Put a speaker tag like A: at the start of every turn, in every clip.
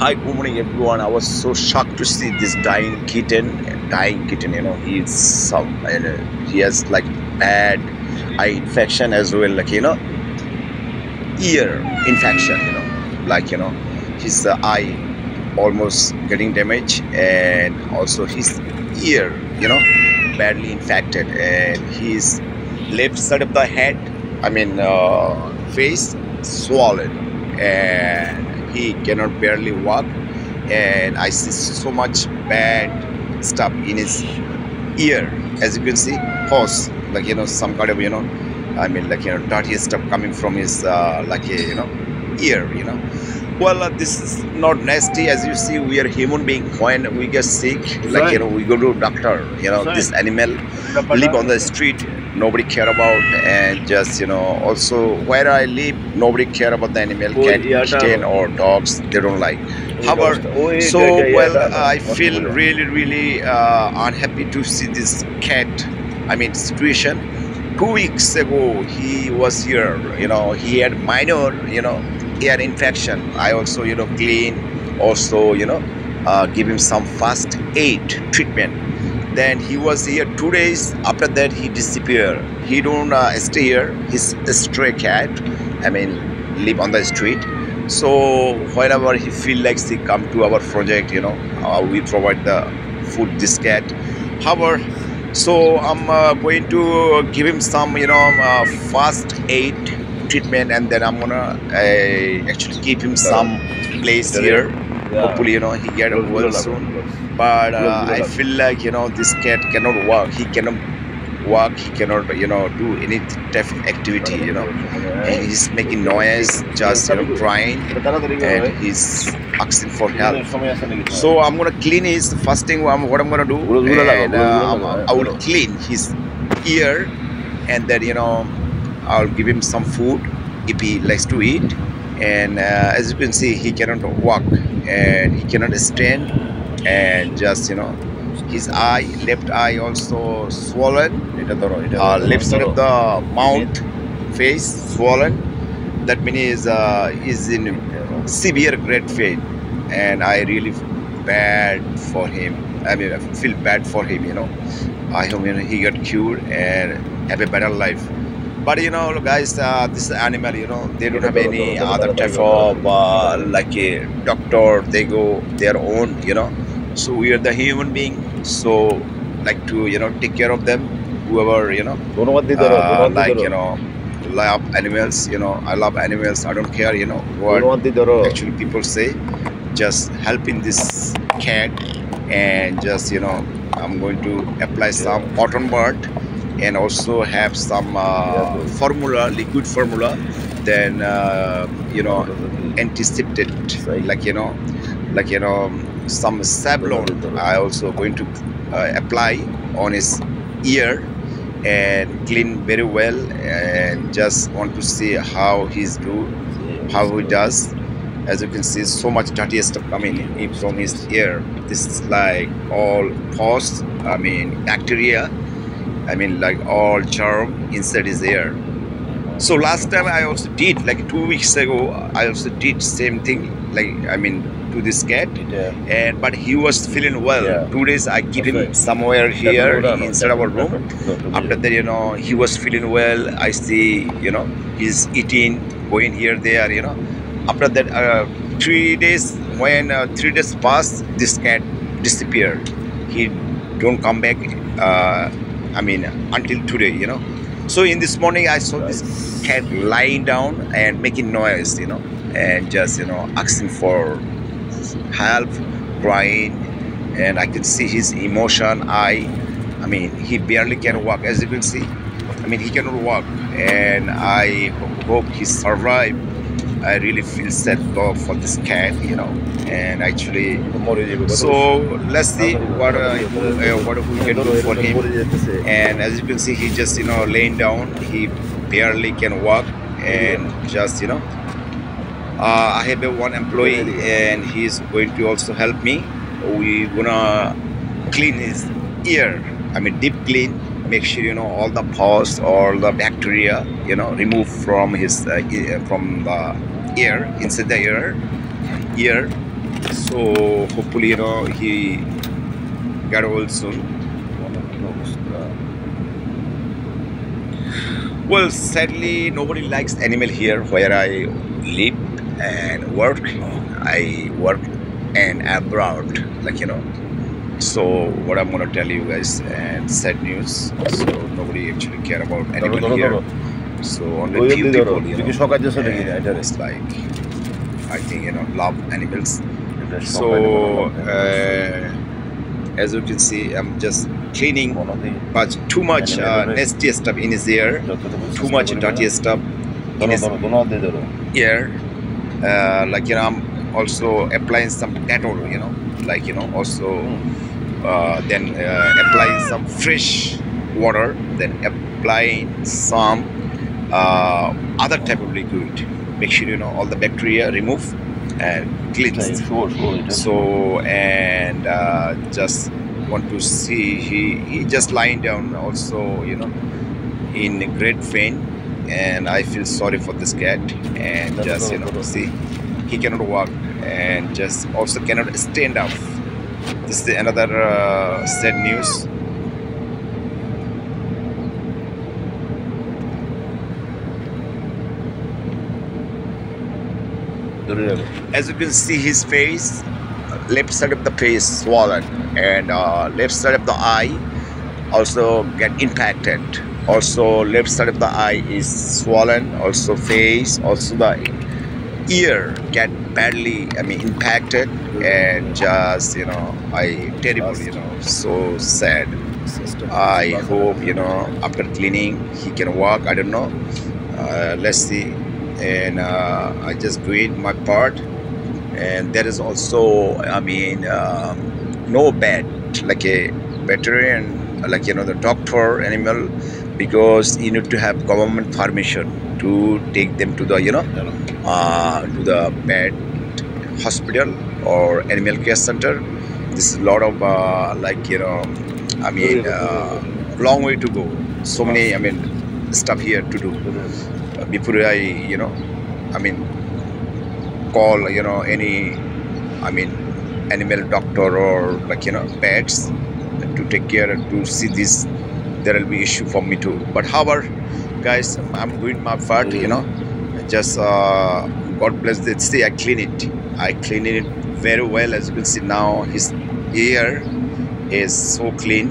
A: Hi, good morning everyone. I was so shocked to see this dying kitten. Dying kitten, you know, he's some, and uh, he has like bad eye infection as well, like you know, ear infection, you know, like you know, his eye almost getting damaged, and also his ear, you know, badly infected, and his left side of the head, I mean, uh, face swollen, and he cannot barely walk and i see so much bad stuff in his ear. As you can see pus like you know some kind of you know i mean like you know dirty stuff coming from his uh, like a you know ear you know. Well uh, this is not nasty. As you see we are human being. When we get sick like you know we go to doctor you know this animal live on the street nobody care about and just you know also where i live nobody care about the animal cat kitten or dogs they don't like. However so well i feel really really uh, unhappy to see this cat i mean situation. Two weeks ago he was here you know he had minor you know ear infection. I also you know clean also you know uh, give him some fast aid treatment then he was here two days. After that he disappeared. He don't uh, stay here. He's a stray cat i mean live on the street. So whenever he feel like he come to our project you know uh, we provide the food this cat. However so i'm uh, going to give him some you know uh, first aid treatment and then i'm gonna uh, actually give him some place here hopefully you know he get a well soon. But uh, i feel like you know this cat cannot walk. He cannot walk. He cannot you know do any type of activity you know. And he's making noise just you know crying. And he's asking for help. So i'm gonna clean his first thing I'm, what i'm gonna do and, uh, i will clean his ear and then you know i'll give him some food if he likes to eat. And uh, as you can see he cannot walk and he cannot stand and just you know his eye left eye also swollen. Uh, left side of the mouth face swollen. That means uh, is in severe great pain. And i really bad for him. I mean i feel bad for him you know. I hope you know, he got cured and have a better life but you know guys uh, this animal you know they don't have any other type of uh, like a doctor. They go their own you know. So we are the human being. So like to you know take care of them whoever you know uh, like you know love animals you know. I love animals. I don't care you know what actually people say. Just helping this cat and just you know i'm going to apply some cotton bud and also have some uh, formula liquid formula then uh, you know antiseptic like you know like you know some Savlon i also going to uh, apply on his ear and clean very well and just want to see how he's do how he does. As you can see so much dirty stuff coming in from his ear. This is like all pus i mean bacteria i mean like all charm inside his ear so last time i also did like two weeks ago i also did same thing like i mean to this cat. And but he was feeling well.
B: Yeah.
A: two days i keep him somewhere here inside our room. After that you know he was feeling well. I see you know he's eating going here there you know. After that uh, three days when uh, three days passed this cat disappeared. He don't come back uh, i mean until today you know. So in this morning i saw this cat lying down and making noise you know and just you know asking for help crying. And i could see his emotion. I i mean he barely can walk as you can see. I mean he cannot walk. And i hope he survive i really feel sad for, for this cat you know. And actually so let's see what uh, uh, what we can do for him? And as you can see he just you know laying down. He barely can walk and just you know uh, i have a one employee and he's going to also help me. We gonna clean his ear. I mean deep clean make sure you know all the pus all the bacteria you know remove from his uh, from the ear inside the ear ear so hopefully you know he get old soon. Well sadly nobody likes animal here where i live and work. I work and abroad like you know. So what i'm gonna tell you guys and sad news. So nobody actually care about animal here so only few people you know. and it's like i think you know love animals. So uh, as you can see i'm just cleaning but too much uh, nasty stuff in his ear. Too much dirty stuff in his ear. Uh, like you know i'm also applying some dettol you know. Like you know also uh, then uh, applying some fresh water then applying some uh, other type of liquid make sure you know all the bacteria remove and cleanse. So and uh, just want to see he, he just lying down also you know in great pain. And i feel sorry for this cat and just you know see he cannot walk and just also cannot stand up. This is another uh, sad news as you can see his face left side of the face swollen and uh, left side of the eye also get impacted. Also left side of the eye is swollen also face also the ear get badly i mean impacted and just you know i terrible you know so sad. I hope you know after cleaning he can walk i don't know. Uh, let's see and uh, i just doing my part. And there is also i mean um, no bed like a veterinarian like you know the doctor animal because you need to have government permission to take them to the you know uh, to the pet hospital or animal care center. This is a lot of uh, like you know i mean uh, long way to go. So many i mean stuff here to do before i you know i mean call you know any i mean animal doctor or like you know pets to take care and to see this there will be issue for me too. But however guys i'm doing my part you know. Just uh, god bless it see i clean it. I clean it very well. As you can see now his ear is so clean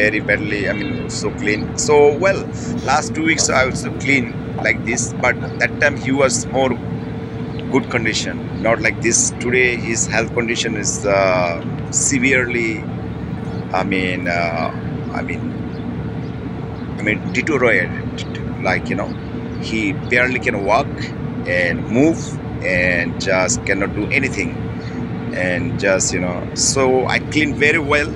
A: very badly i mean so clean. So well last two weeks i also clean like this but that time he was more good condition not like this. Today his health condition is uh, severely i mean uh, i mean i mean deteriorated. Like you know he barely can walk and move and just cannot do anything. And just you know so i clean very well.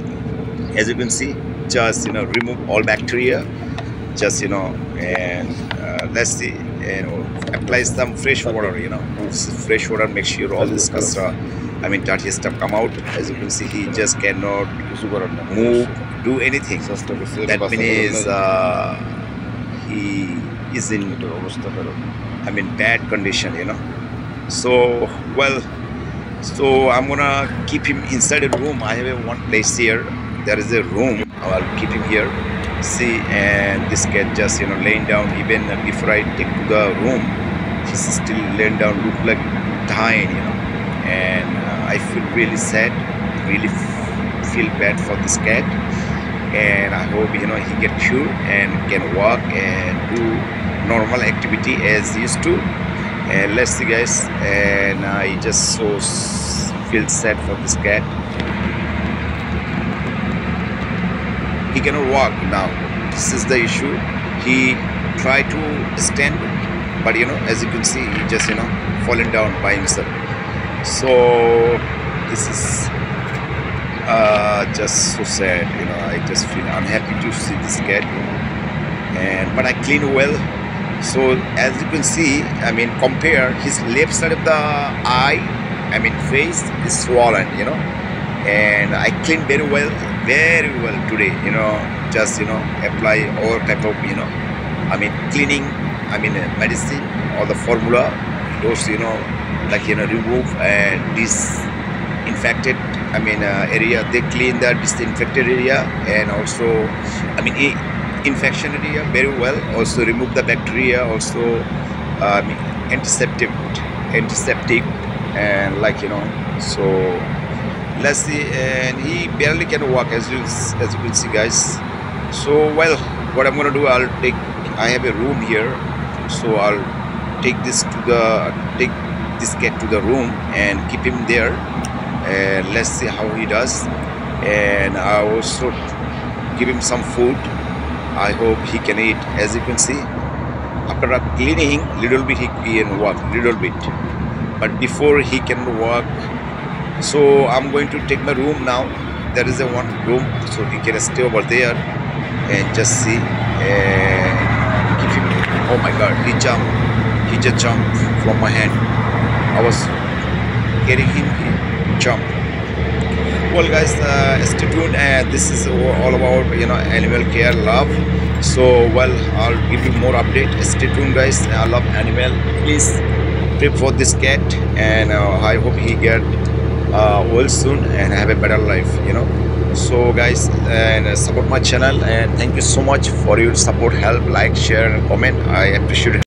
A: As you can see just you know remove all bacteria. Just you know and uh, let's see you know apply some fresh water you know. Fresh water make sure all this extra i mean dirty stuff come out. As you can see he just cannot move do anything. That means uh, he is in i mean bad condition you know. So well so i'm gonna keep him inside a room. I have a one place here. There is a room. I'll keep him here see and this cat just you know laying down even before i take to the room he's still laying down look like dying you know. And uh, i feel really sad really feel bad for this cat and i hope you know he get cured and can walk and do normal activity as used to. And let's see guys. And i just so feel sad for this cat he cannot walk. Now this is the issue. He tried to stand but you know as you can see he just you know fallen down by himself. So this is uh, just so sad you know. I just feel unhappy to see this cat. And but i clean well. So as you can see i mean compare his left side of the eye i mean face is swollen you know. And i clean very well very well today you know just you know apply all type of you know i mean cleaning i mean uh, medicine or the formula those you know like you know remove and this infected i mean uh, area they clean the disinfected area and also i mean infection area very well. Also remove the bacteria also um, antiseptic antiseptic and like you know so let's see and he barely can walk as you as you can see guys. So well what i'm gonna do i'll take i have a room here. So i'll take this to the take this cat to the room and keep him there. And let's see how he does. And i also give him some food. I hope he can eat. As you can see after cleaning little bit he can walk little bit. But before he can walk so i'm going to take my room now. There is a one room so he can stay over there and just see oh my god he jumped he just jumped from my hand. I was getting him he jumped. Well guys uh, stay tuned and uh, this is all about you know animal care love. So well i'll give you more update. Stay tuned guys. I love animal. Please pray for this cat and uh, i hope he get uh, well soon and have a better life you know. So guys and uh, support my channel and thank you so much for your support help like share and comment. I appreciate it